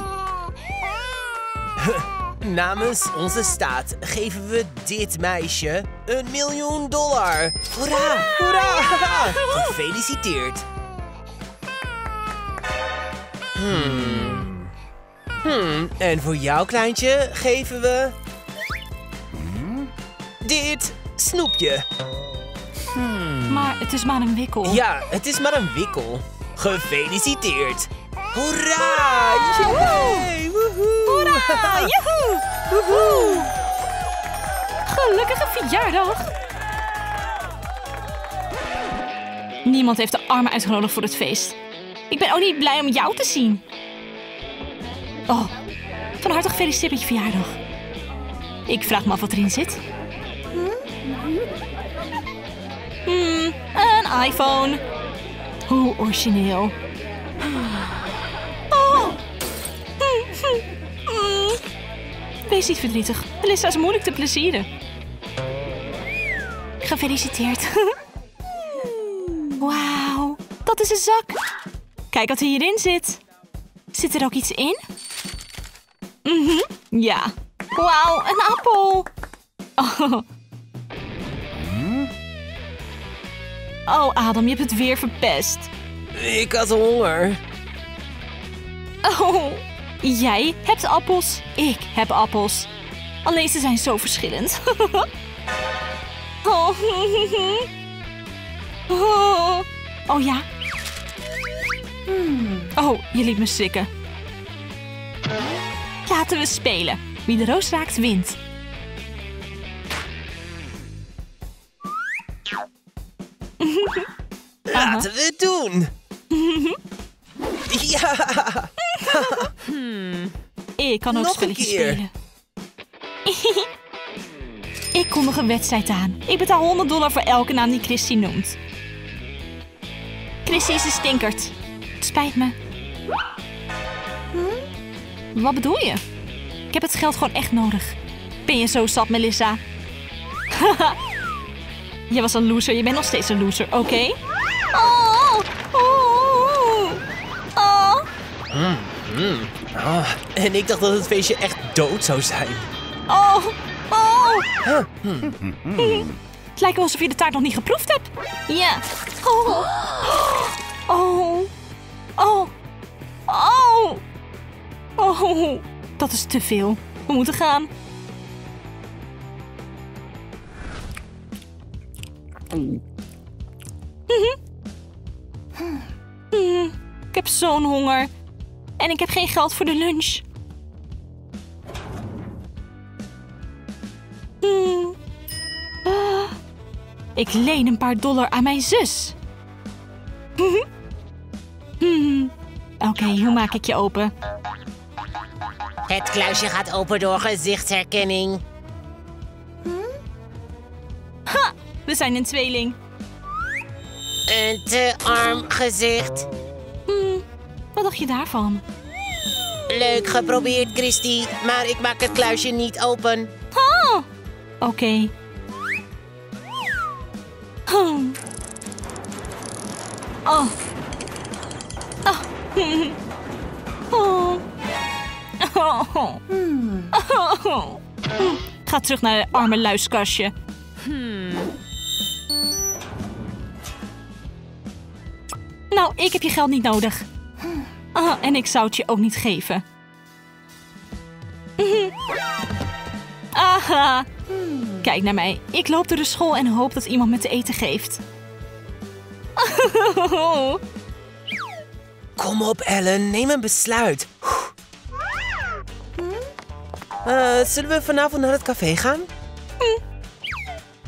Huh. Namens onze staat geven we dit meisje een miljoen dollar. Hoera, hoera. Gefeliciteerd. Hmm. Hmm. En voor jouw kleintje geven we... Dit snoepje. Maar het is maar een wikkel. Ja, het is maar een wikkel. Gefeliciteerd. Hoera! Yay! Woehoe! Hoera! Joehoe! Woehoe! Gelukkige verjaardag! Niemand heeft de armen uitgenodigd voor het feest. Ik ben ook niet blij om jou te zien. Oh, van harte gefeliciteerd met je verjaardag. Ik vraag me af wat erin zit. Hmm, een iPhone. Hoe origineel. Wees niet verdrietig. Melissa is moeilijk te plezieren. Gefeliciteerd. Wauw, dat is een zak. Kijk wat hierin zit. Zit er ook iets in? Mhm, ja. Wauw, een appel. Oh. oh, Adam, je hebt het weer verpest. Ik had honger. Oh, jij hebt appels, ik heb appels. Alleen ze zijn zo verschillend. oh. oh. oh ja. Oh, je liet me sikken. Laten we spelen. Wie de roos raakt, wint. Laten we het doen. Ja, Ik kan ook Nog spelletjes spelen. ik kondig een wedstrijd aan. Ik betaal 100 dollar voor elke naam die Christy noemt. Christy is een stinkert. Het spijt me. Wat bedoel je? Ik heb het geld gewoon echt nodig. Ben je zo zat, Melissa? je was een loser. Je bent nog steeds een loser, oké? Oh, oh, oh. Oh, en ik dacht dat het feestje echt dood zou zijn. Oh, oh. Het lijkt wel alsof je de taart nog niet geproefd hebt. Ja. Oh. Oh. Oh. Oh. Oh. Dat is te veel. We moeten gaan. Mhm. Hmm, Ik heb zo'n honger. En ik heb geen geld voor de lunch. Hmm. Ah. Ik leen een paar dollar aan mijn zus. Hmm. Oké, hoe maak ik je open? Het kluisje gaat open door gezichtsherkenning. We zijn een tweeling. Een te arm gezicht. Hmm, wat dacht je daarvan? Leuk geprobeerd, Christy, maar ik maak het kluisje niet open. Oh, oké. Hmm. Oh. Oh. Oh. Oh. Oh. Ga terug naar het arme luiskastje. Nou, ik heb je geld niet nodig. Ah, en ik zou het je ook niet geven. Aha. Kijk naar mij. Ik loop door de school en hoop dat iemand me te eten geeft. Kom op, Ellen, neem een besluit. Eh, zullen we vanavond naar het café gaan?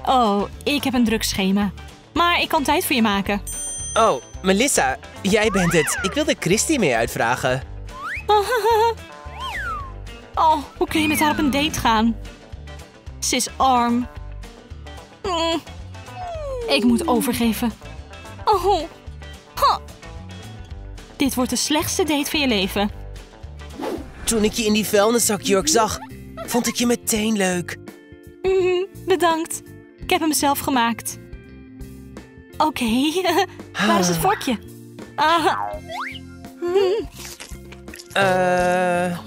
Oh, ik heb een druk schema. Maar ik kan tijd voor je maken. Oh, Melissa, jij bent het. Ik wilde Christy mee uitvragen. Oh, hoe kun je met haar op een date gaan? Ze is arm. Mm. Ik moet overgeven. Oh. Ha. Dit wordt de slechtste date van je leven. Toen ik je in die vuilniszakjurk zag, vond ik je meteen leuk. Mhm, bedankt. Ik heb hem zelf gemaakt. Oké, waar is het vorkje? Ah, Eh,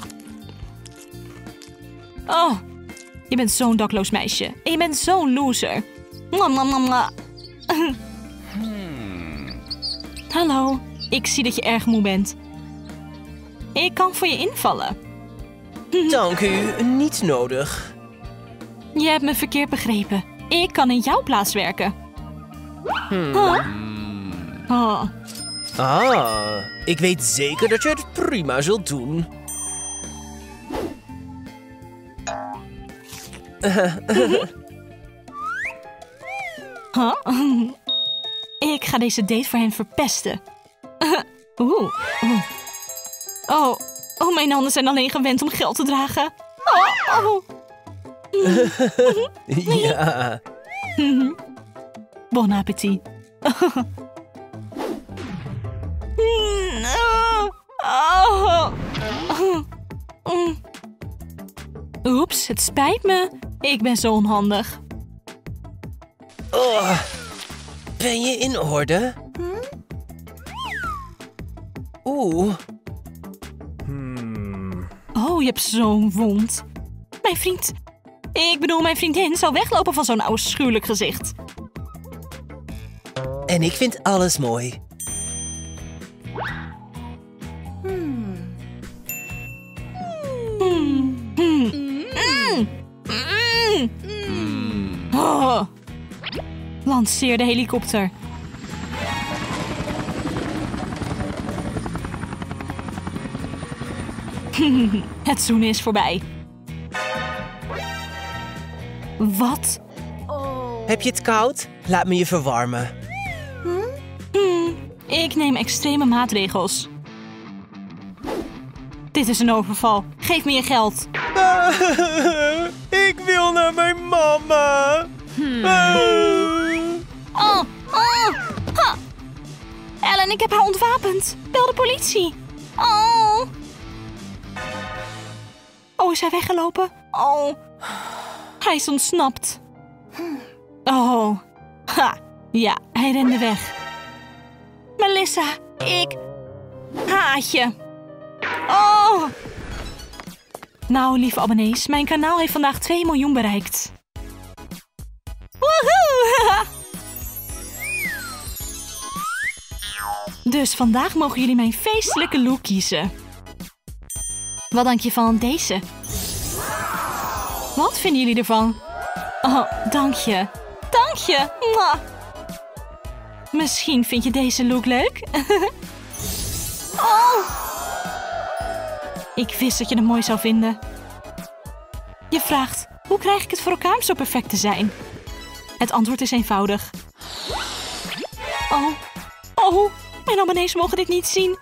oh, je bent zo'n dakloos meisje. En je bent zo'n loser. Mwah. Hallo, ik zie dat je erg moe bent. Ik kan voor je invallen. dank u, niet nodig. Je hebt me verkeerd begrepen. Ik kan in jouw plaats werken. Huh? Oh, Ah, ik weet zeker dat je het prima zult doen. Huh? Ik ga deze date voor hen verpesten. Oeh. oeh. Oh, oh, mijn handen zijn alleen gewend om geld te dragen. Oh, oh. Ja. Bon appetit. Mm. Oeps, het spijt me. Ik ben zo onhandig. Oh, ben je in orde? Oeh. Oh, je hebt zo'n wond. Mijn vriend. Ik bedoel, mijn vriendin zou weglopen van zo'n afschuwelijk gezicht. En ik vind alles mooi. Mm. Mm. Mm. Oh. Lanceer de helikopter. Het zoenen is voorbij. Wat? Heb je het koud? Laat me je verwarmen. Hmm, ik neem extreme maatregels. Dit is een overval. Geef me je geld. ik wil naar mijn mama. Oh, oh, ha. Ellen, ik heb haar ontwapend. Bel de politie. Oh. Oh, is hij weggelopen? Oh. Hij is ontsnapt. Oh. Ha. Ja, hij rende weg. Melissa, ik haat je. Oh. Nou, lieve abonnees, mijn kanaal heeft vandaag 2 miljoen bereikt. Woehoe! Dus vandaag mogen jullie mijn feestelijke look kiezen. Wat denk je van deze? Wat vinden jullie ervan? Oh, dank je. Dank je. Mwah. Misschien vind je deze look leuk? oh. Ik wist dat je hem mooi zou vinden. Je vraagt, hoe krijg ik het voor elkaar om zo perfect te zijn? Het antwoord is eenvoudig. Oh, oh, mijn abonnees mogen dit niet zien.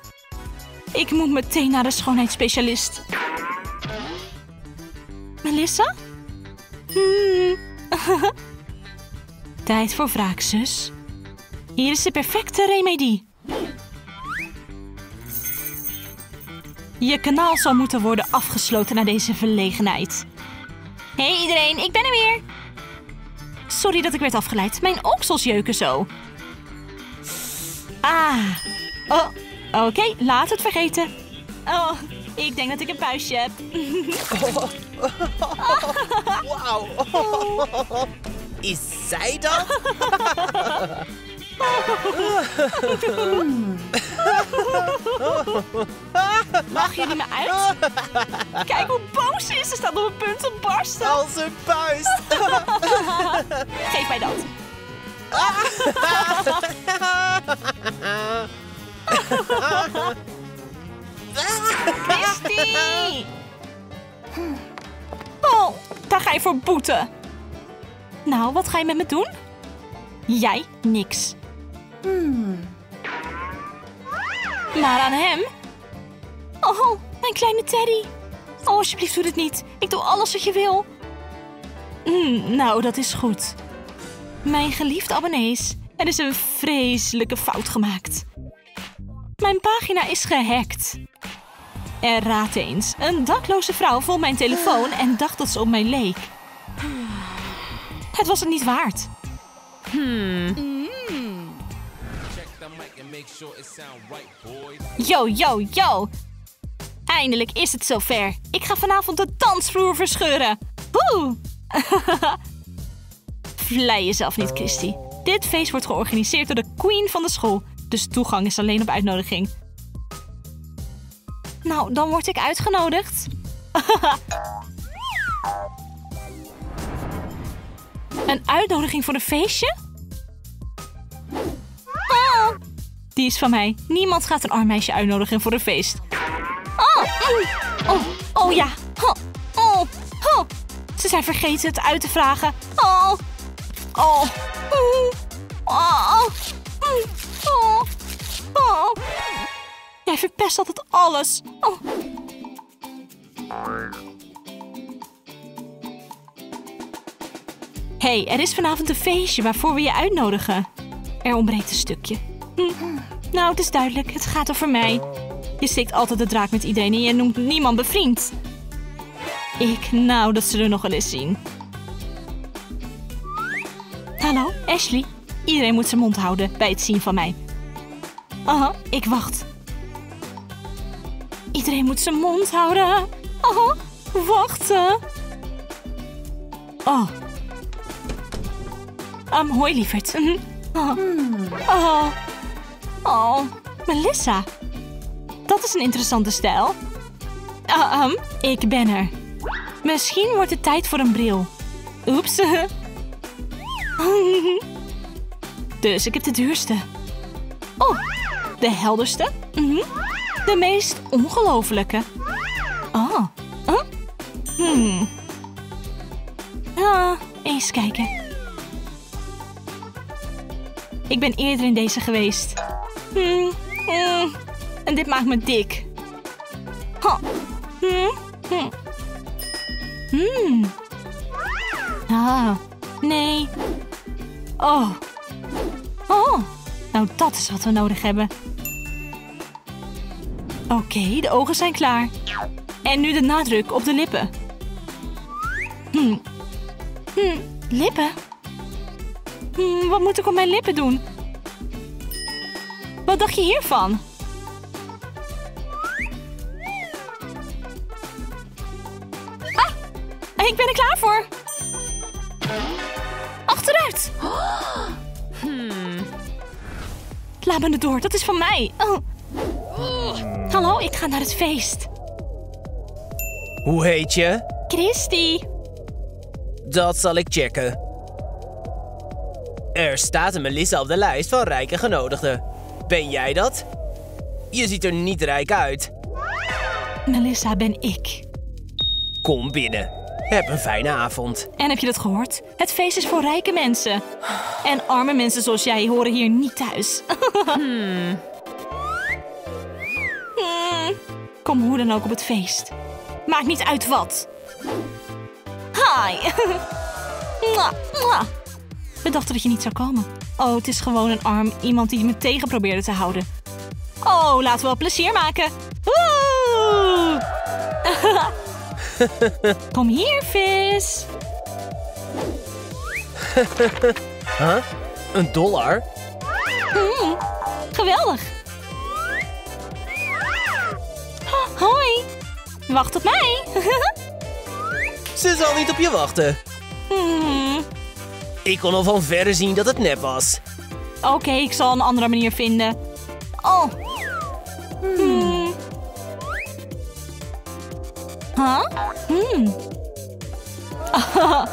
Ik moet meteen naar de schoonheidsspecialist. Melissa? Hmm. Tijd voor wraak, zus. Hier is de perfecte remedie. Je kanaal zal moeten worden afgesloten na deze verlegenheid. Hey iedereen, ik ben er weer. Sorry dat ik werd afgeleid. Mijn oksels jeuken zo. Ah. Oh, oké, laat het vergeten. Oh, ik denk dat ik een puistje heb. Wauw. Is zij dat? Mag jullie me uit? Kijk hoe boos ze is. Ze staat op het punt te barsten. Als een puist. Geef mij dat. Christy! Oh, daar ga je voor boeten. Nou, wat ga je met me doen? Jij niks. Maar aan hem? Oh, mijn kleine Teddy. Oh, alsjeblieft doe dit niet. Ik doe alles wat je wil. Hmm, nou, dat is goed. Mijn geliefde abonnees, er is een vreselijke fout gemaakt. Mijn pagina is gehackt. En raad eens, een dakloze vrouw vond mijn telefoon en dacht dat ze op mij leek. Het was het niet waard. Yo, yo, yo! Eindelijk is het zover. Ik ga vanavond de dansvloer verscheuren. Woe! Vlei jezelf niet, Christy. Dit feest wordt georganiseerd door de queen van de school. Dus toegang is alleen op uitnodiging. Nou, dan word ik uitgenodigd. een uitnodiging voor een feestje? Oh, die is van mij. Niemand gaat een arm meisje uitnodigen voor een feest. Oh, mm. oh, oh ja. Oh, oh, oh. Ze zijn vergeten het uit te vragen. Oh, oh, oh, oh, oh. Jij verpest altijd alles. Oh. hey, er is vanavond een feestje waarvoor we je uitnodigen. Er ontbreekt een stukje. Hm. Nou, het is duidelijk. Het gaat over mij. Je steekt altijd de draak met iedereen en je noemt niemand bevriend. Ik, nou, dat zullen we nog wel eens zien. Hallo, Ashley. Iedereen moet zijn mond houden bij het zien van mij. Aha, ik wacht. Iedereen moet zijn mond houden. Aha, wachten. Oh. Um, hoi, lieverd. Oh. Oh. Oh, Melissa. Dat is een interessante stijl. Ah, um, ik ben er. Misschien wordt het tijd voor een bril. Oeps. dus ik heb de duurste. Oh, de helderste. Mhm. De meest ongelofelijke. Oh. Huh? Hmm. Ah, eens kijken. Ik ben eerder in deze geweest. Hmm. En dit maakt me dik. Hmm. Ah, nee. Oh. Oh. Nou, dat is wat we nodig hebben. Oké, de ogen zijn klaar. En nu de nadruk op de lippen. Hmm. Hmm, lippen? Hmm, wat moet ik op mijn lippen doen? Wat dacht je hiervan? Ah, ik ben er klaar voor. Achteruit. Hmm. Laat me door, dat is van mij. Oh. Hallo, ik ga naar het feest. Hoe heet je? Christy. Dat zal ik checken. Er staat een Melissa op de lijst van rijke genodigden. Ben jij dat? Je ziet er niet rijk uit. Melissa ben ik. Kom binnen. Heb een fijne avond. En heb je dat gehoord? Het feest is voor rijke mensen. En arme mensen zoals jij horen hier niet thuis. Hmm. Kom hoe dan ook op het feest. Maakt niet uit wat. mwah. We dachten dat je niet zou komen. Oh, het is gewoon een arm iemand die me tegen probeerde te houden. Oh, laten we wel plezier maken. Woe! Kom hier, vis. Huh? Een dollar? Mm, geweldig. Oh, hoi. Wacht op mij. Ze zal niet op je wachten. Hmm, Ik kon al van verre zien dat het nep was. Oké, ik zal een andere manier vinden. Oh. Hmm. Huh? Hmm.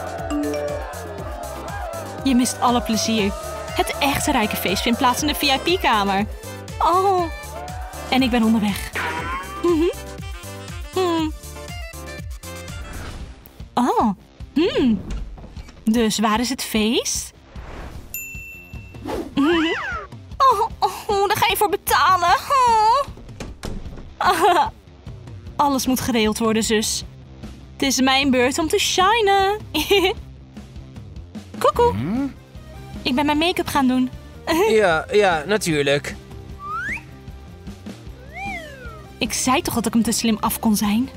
Je mist alle plezier. Het echte rijke feest vindt plaats in de VIP-kamer. Oh. En ik ben onderweg. Mhm. Hmm. Oh. Hmm. Dus waar is het feest? Oh, oh, daar ga je voor betalen. Oh. Alles moet geregeld worden, zus. Het is mijn beurt om te shinen. Koekoe. Ik ben mijn make-up gaan doen. Ja, ja, natuurlijk. Ik zei toch dat ik hem te slim af kon zijn?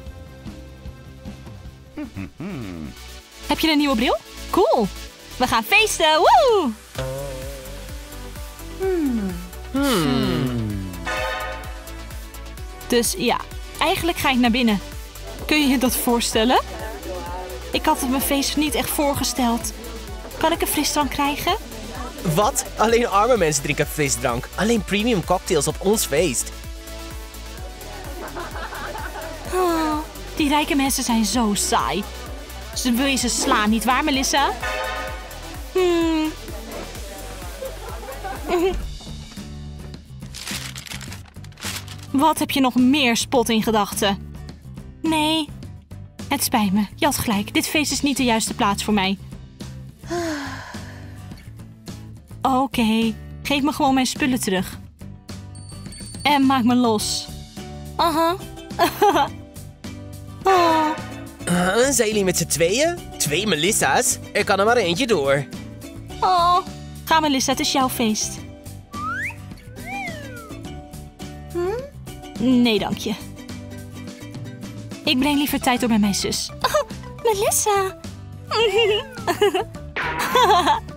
Heb je een nieuwe bril? Cool. We gaan feesten. Woe! Dus ja, eigenlijk ga ik naar binnen. Kun je je dat voorstellen? Ik had het mijn feest niet echt voorgesteld. Kan ik een frisdrank krijgen? Wat? Alleen arme mensen drinken frisdrank. Alleen premium cocktails op ons feest. Oh, die rijke mensen zijn zo saai. Ze wil je ze slaan, niet waar, Melissa? Hmm. Wat heb je nog meer spot in gedachten? Nee, het spijt me. Je had gelijk. Dit feest is niet de juiste plaats voor mij. Oké, geef me gewoon mijn spullen terug. En maak me los. Aha. oh. Huh, zijn jullie met z'n tweeën? Twee Melissa's? Er kan er maar eentje door. Oh, ga Melissa, het is jouw feest. Nee, dank je. Ik breng liever tijd door bij mijn zus. Oh, Melissa.